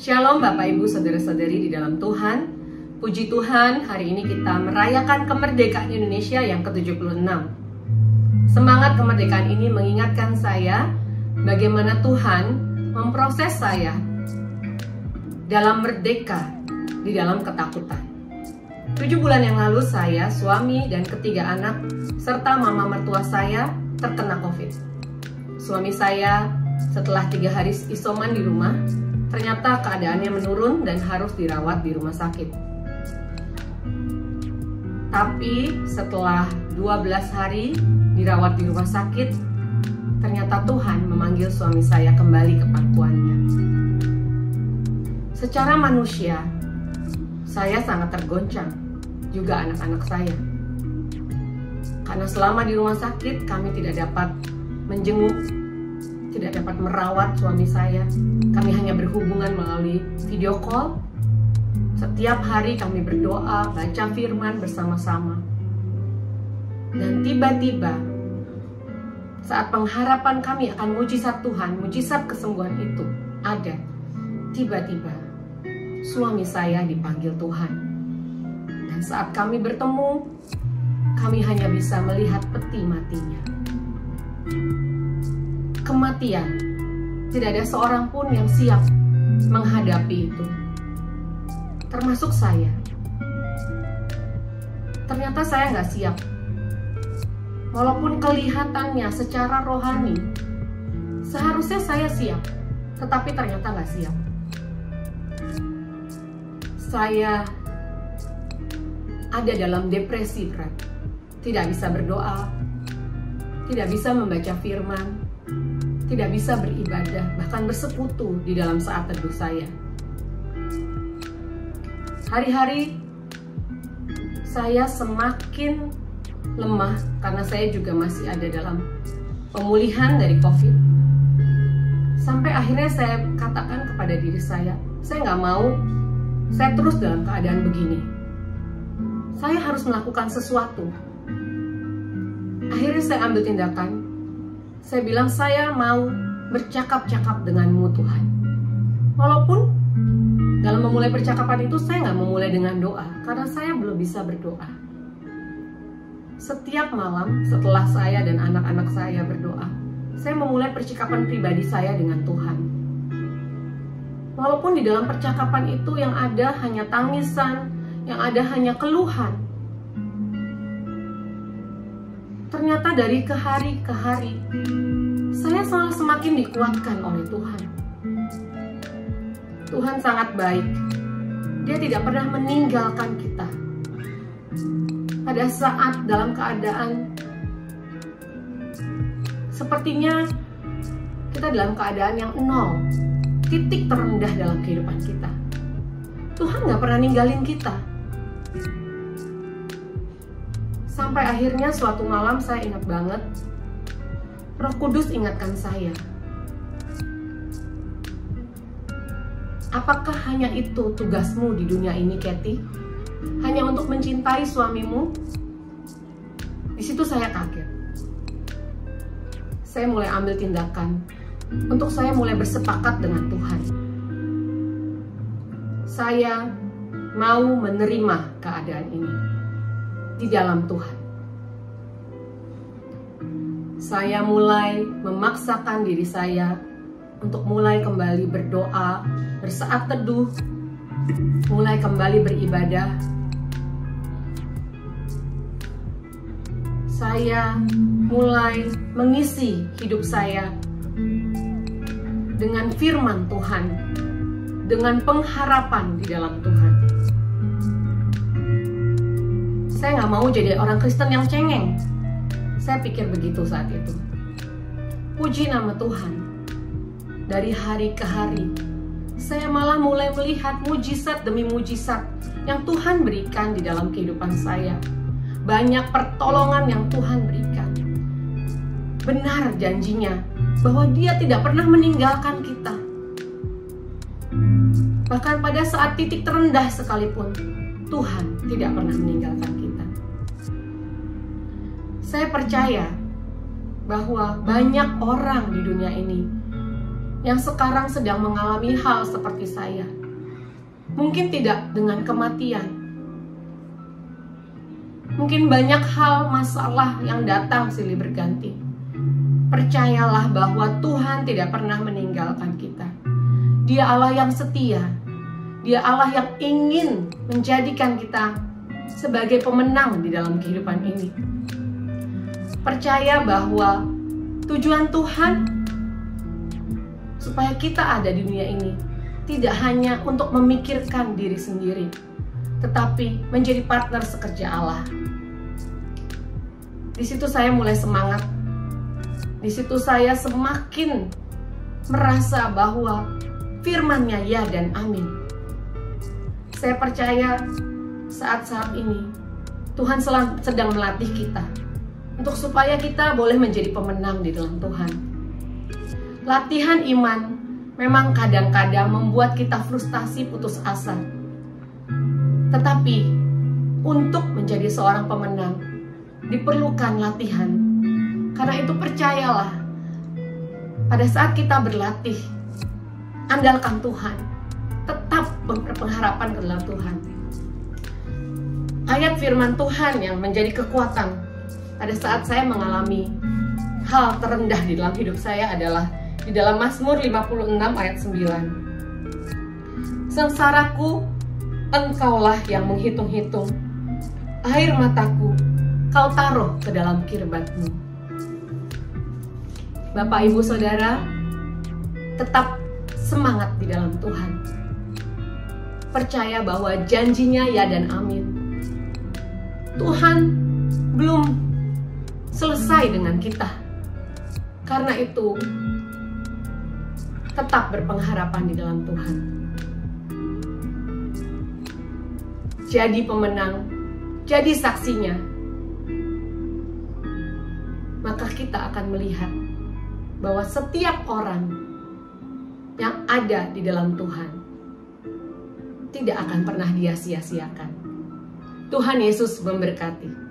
Shalom Bapak Ibu Saudara-saudari di dalam Tuhan. Puji Tuhan, hari ini kita merayakan kemerdekaan Indonesia yang ke-76. Semangat kemerdekaan ini mengingatkan saya bagaimana Tuhan memproses saya dalam merdeka di dalam ketakutan. Tujuh bulan yang lalu saya, suami, dan ketiga anak, serta mama mertua saya terkena COVID. Suami saya setelah tiga hari isoman di rumah, ternyata keadaannya menurun dan harus dirawat di rumah sakit. Tapi setelah 12 hari dirawat di rumah sakit, ternyata Tuhan memanggil suami saya kembali ke pangkuannya. Secara manusia, saya sangat tergoncang, juga anak-anak saya. Karena selama di rumah sakit, kami tidak dapat menjenguk tidak dapat merawat suami saya. Kami hanya berhubungan melalui video call. Setiap hari kami berdoa, baca firman bersama-sama. Dan tiba-tiba saat pengharapan kami akan mujizat Tuhan, mujizat kesembuhan itu ada. Tiba-tiba suami saya dipanggil Tuhan. Dan saat kami bertemu, kami hanya bisa melihat peti matinya kematian. Tidak ada seorang pun yang siap menghadapi itu. Termasuk saya. Ternyata saya nggak siap. Walaupun kelihatannya secara rohani, seharusnya saya siap. Tetapi ternyata nggak siap. Saya ada dalam depresi berat. Tidak bisa berdoa, tidak bisa membaca firman, tidak bisa beribadah, bahkan bersekutu di dalam saat teduh saya. Hari-hari saya semakin lemah karena saya juga masih ada dalam pemulihan dari COVID. Sampai akhirnya saya katakan kepada diri saya, saya nggak mau saya terus dalam keadaan begini. Saya harus melakukan sesuatu. Akhirnya saya ambil tindakan saya bilang saya mau bercakap-cakap denganmu Tuhan. Walaupun dalam memulai percakapan itu saya nggak memulai dengan doa karena saya belum bisa berdoa. Setiap malam setelah saya dan anak-anak saya berdoa, saya memulai percakapan pribadi saya dengan Tuhan. Walaupun di dalam percakapan itu yang ada hanya tangisan, yang ada hanya keluhan, ternyata dari ke hari ke hari saya selalu semakin dikuatkan oleh Tuhan. Tuhan sangat baik. Dia tidak pernah meninggalkan kita. Pada saat dalam keadaan sepertinya kita dalam keadaan yang nol, titik terendah dalam kehidupan kita. Tuhan gak pernah ninggalin kita. Sampai akhirnya suatu malam saya ingat banget, Roh Kudus ingatkan saya. Apakah hanya itu tugasmu di dunia ini, Kathy? Hanya untuk mencintai suamimu? Di situ saya kaget. Saya mulai ambil tindakan untuk saya mulai bersepakat dengan Tuhan. Saya mau menerima keadaan ini di dalam Tuhan saya mulai memaksakan diri saya untuk mulai kembali berdoa, bersaat teduh, mulai kembali beribadah. Saya mulai mengisi hidup saya dengan firman Tuhan, dengan pengharapan di dalam Tuhan. Saya nggak mau jadi orang Kristen yang cengeng, saya pikir begitu saat itu. Puji nama Tuhan. Dari hari ke hari, saya malah mulai melihat mujizat demi mujizat yang Tuhan berikan di dalam kehidupan saya. Banyak pertolongan yang Tuhan berikan. Benar janjinya bahwa dia tidak pernah meninggalkan kita. Bahkan pada saat titik terendah sekalipun, Tuhan tidak pernah meninggalkan kita. Saya percaya bahwa banyak orang di dunia ini yang sekarang sedang mengalami hal seperti saya. Mungkin tidak dengan kematian. Mungkin banyak hal masalah yang datang silih berganti. Percayalah bahwa Tuhan tidak pernah meninggalkan kita. Dia Allah yang setia. Dia Allah yang ingin menjadikan kita sebagai pemenang di dalam kehidupan ini. Percaya bahwa tujuan Tuhan supaya kita ada di dunia ini tidak hanya untuk memikirkan diri sendiri, tetapi menjadi partner sekerja Allah. Di situ saya mulai semangat. Di situ saya semakin merasa bahwa firman-Nya ya dan amin. Saya percaya saat-saat ini Tuhan sedang melatih kita untuk supaya kita boleh menjadi pemenang di dalam Tuhan latihan iman memang kadang-kadang membuat kita frustasi putus asa. Tetapi untuk menjadi seorang pemenang diperlukan latihan. Karena itu percayalah, pada saat kita berlatih, andalkan Tuhan, tetap berpengharapan ke dalam Tuhan. Ayat firman Tuhan yang menjadi kekuatan pada saat saya mengalami hal terendah di dalam hidup saya adalah di dalam Mazmur 56 ayat 9. Sengsaraku, engkaulah yang menghitung-hitung. Air mataku, kau taruh ke dalam kirbatmu. Bapak, Ibu, Saudara, tetap semangat di dalam Tuhan. Percaya bahwa janjinya ya dan amin. Tuhan belum selesai dengan kita. Karena itu, tetap berpengharapan di dalam Tuhan. Jadi pemenang, jadi saksinya. Maka kita akan melihat bahwa setiap orang yang ada di dalam Tuhan tidak akan pernah dia sia-siakan. Tuhan Yesus memberkati.